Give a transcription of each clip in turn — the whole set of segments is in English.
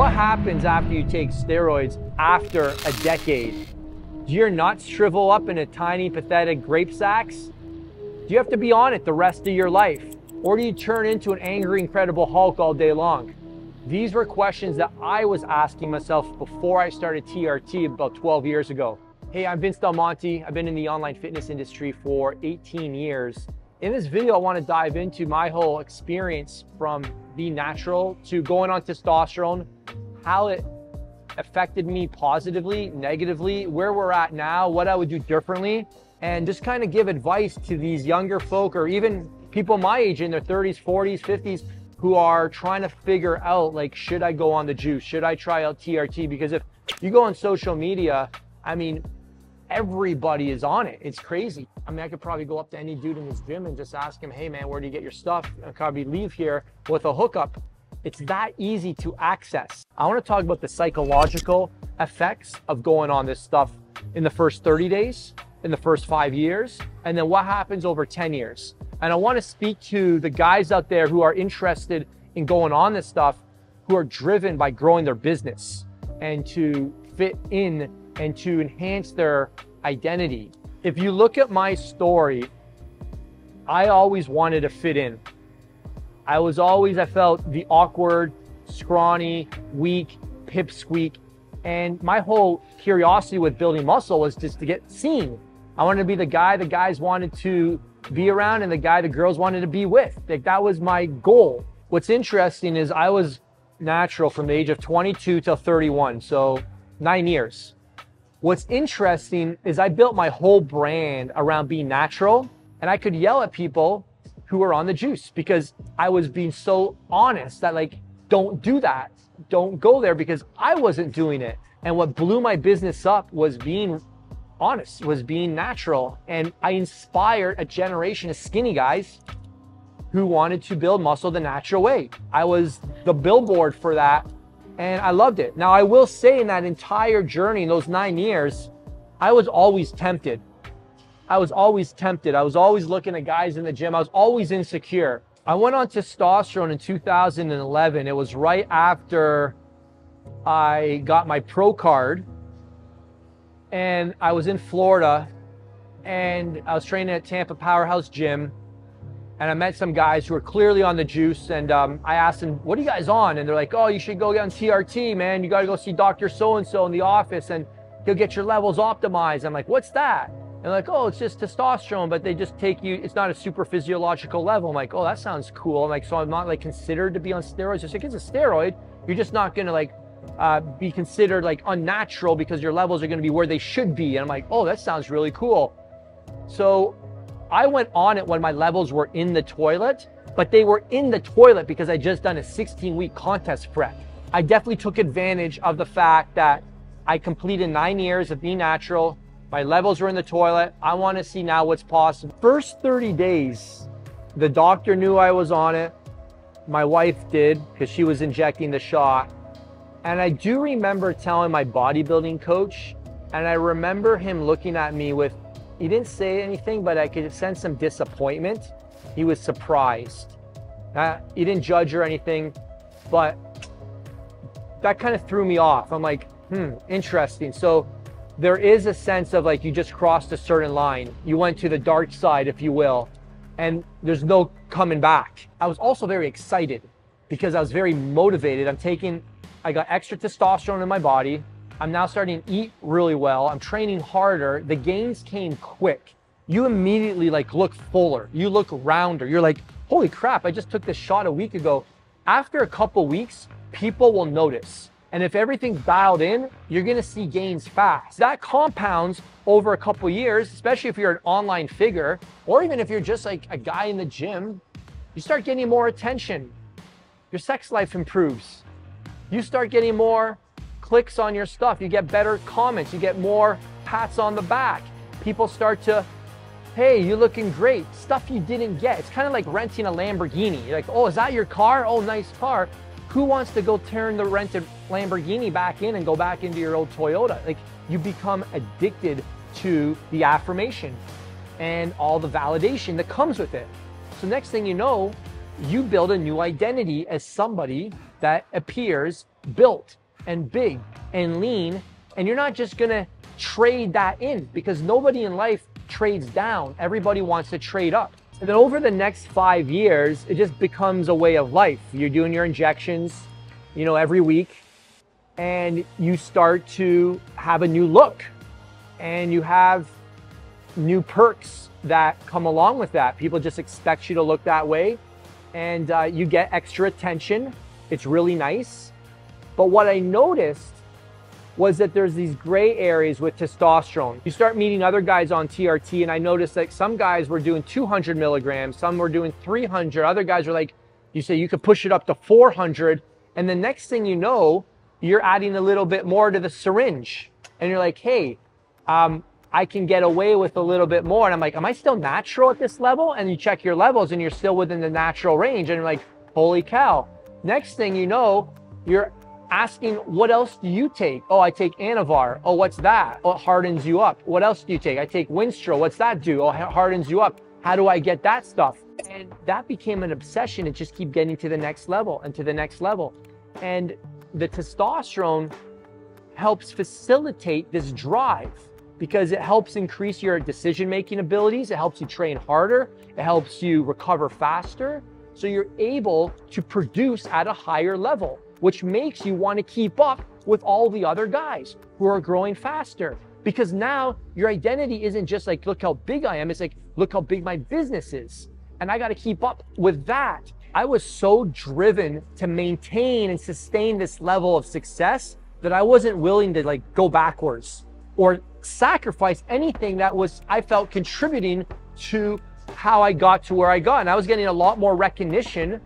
What happens after you take steroids after a decade? Do your nuts shrivel up into a tiny, pathetic grape sacks? Do you have to be on it the rest of your life? Or do you turn into an angry, incredible Hulk all day long? These were questions that I was asking myself before I started TRT about 12 years ago. Hey, I'm Vince Del Monte. I've been in the online fitness industry for 18 years. In this video, I want to dive into my whole experience from being natural to going on testosterone, how it affected me positively, negatively, where we're at now, what I would do differently, and just kind of give advice to these younger folk or even people my age in their 30s, 40s, 50s who are trying to figure out like, should I go on the juice? Should I try out TRT? Because if you go on social media, I mean, everybody is on it. It's crazy. I mean, I could probably go up to any dude in his gym and just ask him, hey man, where do you get your stuff? And probably leave here with a hookup it's that easy to access. I wanna talk about the psychological effects of going on this stuff in the first 30 days, in the first five years, and then what happens over 10 years. And I wanna speak to the guys out there who are interested in going on this stuff, who are driven by growing their business and to fit in and to enhance their identity. If you look at my story, I always wanted to fit in. I was always, I felt the awkward, scrawny, weak, pipsqueak. And my whole curiosity with building muscle was just to get seen. I wanted to be the guy the guys wanted to be around and the guy the girls wanted to be with. Like that was my goal. What's interesting is I was natural from the age of 22 till 31, so nine years. What's interesting is I built my whole brand around being natural and I could yell at people who were on the juice because I was being so honest that like, don't do that. Don't go there because I wasn't doing it. And what blew my business up was being honest, was being natural. And I inspired a generation of skinny guys who wanted to build muscle the natural way. I was the billboard for that and I loved it. Now, I will say in that entire journey, in those nine years, I was always tempted. I was always tempted. I was always looking at guys in the gym. I was always insecure. I went on testosterone in 2011. It was right after I got my pro card and I was in Florida and I was training at Tampa Powerhouse Gym and I met some guys who were clearly on the juice and um, I asked them, what are you guys on? And they're like, oh, you should go get on TRT, man. You got to go see Dr. So-and-so in the office and he'll get your levels optimized. I'm like, what's that? And like, oh, it's just testosterone, but they just take you, it's not a super physiological level. I'm like, oh, that sounds cool. I'm like, so I'm not like considered to be on steroids. Just like it's a steroid, you're just not gonna like uh, be considered like unnatural because your levels are gonna be where they should be. And I'm like, oh, that sounds really cool. So I went on it when my levels were in the toilet, but they were in the toilet because I just done a 16 week contest prep. I definitely took advantage of the fact that I completed nine years of being natural, my levels are in the toilet. I want to see now what's possible. First 30 days, the doctor knew I was on it. My wife did because she was injecting the shot. And I do remember telling my bodybuilding coach, and I remember him looking at me with, he didn't say anything, but I could sense some disappointment. He was surprised. Uh, he didn't judge or anything, but that kind of threw me off. I'm like, hmm, interesting. So there is a sense of like you just crossed a certain line. You went to the dark side, if you will, and there's no coming back. I was also very excited because I was very motivated. I'm taking, I got extra testosterone in my body. I'm now starting to eat really well. I'm training harder. The gains came quick. You immediately like look fuller. You look rounder. You're like, holy crap, I just took this shot a week ago. After a couple weeks, people will notice. And if everything's dialed in, you're gonna see gains fast. That compounds over a couple years, especially if you're an online figure, or even if you're just like a guy in the gym, you start getting more attention. Your sex life improves. You start getting more clicks on your stuff. You get better comments. You get more pats on the back. People start to, hey, you're looking great. Stuff you didn't get. It's kind of like renting a Lamborghini. You're like, oh, is that your car? Oh, nice car. Who wants to go turn the rented Lamborghini back in and go back into your old Toyota? Like you become addicted to the affirmation and all the validation that comes with it. So next thing you know, you build a new identity as somebody that appears built and big and lean. And you're not just gonna trade that in because nobody in life trades down. Everybody wants to trade up. And then over the next five years, it just becomes a way of life. You're doing your injections, you know, every week, and you start to have a new look and you have new perks that come along with that. People just expect you to look that way and uh, you get extra attention. It's really nice. But what I noticed was that there's these gray areas with testosterone. You start meeting other guys on TRT, and I noticed that some guys were doing 200 milligrams, some were doing 300. Other guys were like, you say you could push it up to 400. And the next thing you know, you're adding a little bit more to the syringe. And you're like, hey, um, I can get away with a little bit more. And I'm like, am I still natural at this level? And you check your levels and you're still within the natural range. And you're like, holy cow. Next thing you know, you're asking, what else do you take? Oh, I take Anavar. Oh, what's that? Oh, it hardens you up. What else do you take? I take Winstrol. What's that do? Oh, it hardens you up. How do I get that stuff? And that became an obsession and just keep getting to the next level and to the next level. And the testosterone helps facilitate this drive because it helps increase your decision making abilities. It helps you train harder. It helps you recover faster. So you're able to produce at a higher level which makes you want to keep up with all the other guys who are growing faster. Because now your identity isn't just like, look how big I am. It's like, look how big my business is. And I got to keep up with that. I was so driven to maintain and sustain this level of success that I wasn't willing to like go backwards or sacrifice anything that was, I felt contributing to how I got to where I got. And I was getting a lot more recognition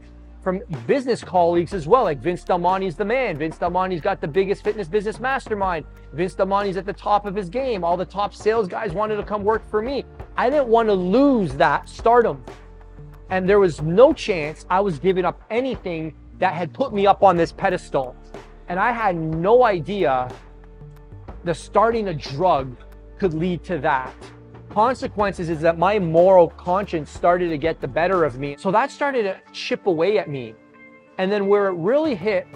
from business colleagues as well, like Vince Del Monte's the man. Vince Del Monte's got the biggest fitness business mastermind. Vince Del Monte's at the top of his game. All the top sales guys wanted to come work for me. I didn't want to lose that stardom. And there was no chance I was giving up anything that had put me up on this pedestal. And I had no idea the starting a drug could lead to that consequences is that my moral conscience started to get the better of me. So that started to chip away at me. And then where it really hit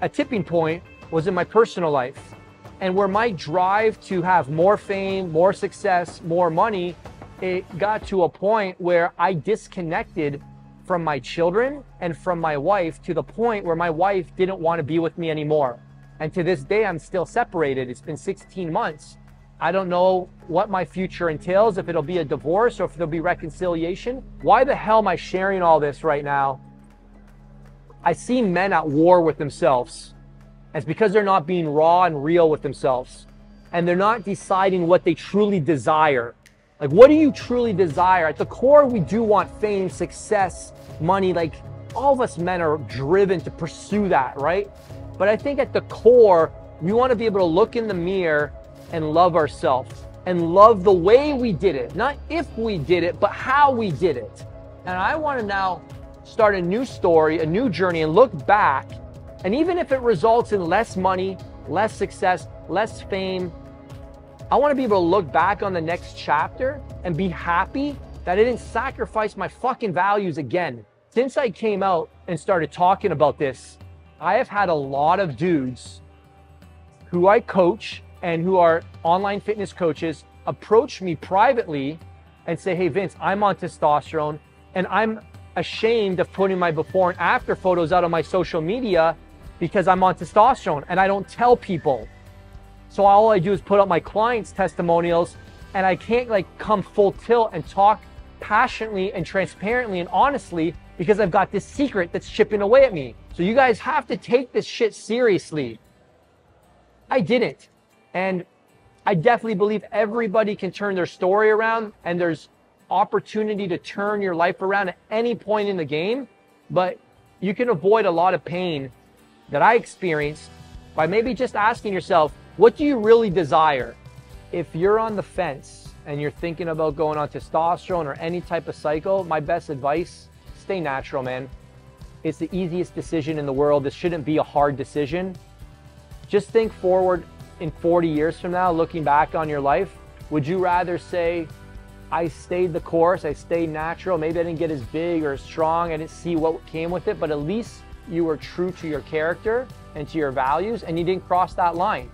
a tipping point was in my personal life. And where my drive to have more fame, more success, more money, it got to a point where I disconnected from my children and from my wife to the point where my wife didn't want to be with me anymore. And to this day, I'm still separated. It's been 16 months. I don't know what my future entails, if it'll be a divorce or if there'll be reconciliation. Why the hell am I sharing all this right now? I see men at war with themselves. It's because they're not being raw and real with themselves. And they're not deciding what they truly desire. Like, what do you truly desire? At the core, we do want fame, success, money. Like, all of us men are driven to pursue that, right? But I think at the core, we want to be able to look in the mirror and love ourselves and love the way we did it. Not if we did it, but how we did it. And I want to now start a new story, a new journey, and look back. And even if it results in less money, less success, less fame, I want to be able to look back on the next chapter and be happy that I didn't sacrifice my fucking values again. Since I came out and started talking about this, I have had a lot of dudes who I coach and who are online fitness coaches approach me privately and say, Hey, Vince, I'm on testosterone and I'm ashamed of putting my before and after photos out on my social media because I'm on testosterone and I don't tell people. So all I do is put up my clients' testimonials and I can't like come full tilt and talk passionately and transparently and honestly because I've got this secret that's chipping away at me. So you guys have to take this shit seriously. I didn't. And I definitely believe everybody can turn their story around and there's opportunity to turn your life around at any point in the game, but you can avoid a lot of pain that I experienced by maybe just asking yourself, what do you really desire? If you're on the fence and you're thinking about going on testosterone or any type of cycle, my best advice, stay natural, man. It's the easiest decision in the world. This shouldn't be a hard decision. Just think forward in 40 years from now, looking back on your life, would you rather say, I stayed the course, I stayed natural, maybe I didn't get as big or as strong, I didn't see what came with it, but at least you were true to your character and to your values and you didn't cross that line.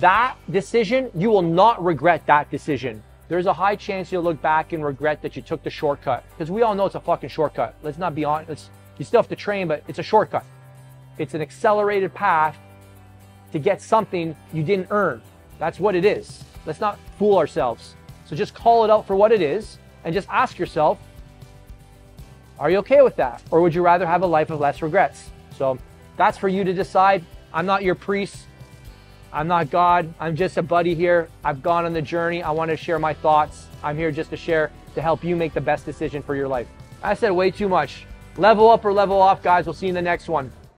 That decision, you will not regret that decision. There's a high chance you'll look back and regret that you took the shortcut because we all know it's a fucking shortcut. Let's not be honest. You still have to train, but it's a shortcut. It's an accelerated path to get something you didn't earn. That's what it is. Let's not fool ourselves. So just call it out for what it is and just ask yourself, are you okay with that? Or would you rather have a life of less regrets? So that's for you to decide. I'm not your priest. I'm not God. I'm just a buddy here. I've gone on the journey. I want to share my thoughts. I'm here just to share to help you make the best decision for your life. I said way too much. Level up or level off, guys. We'll see you in the next one.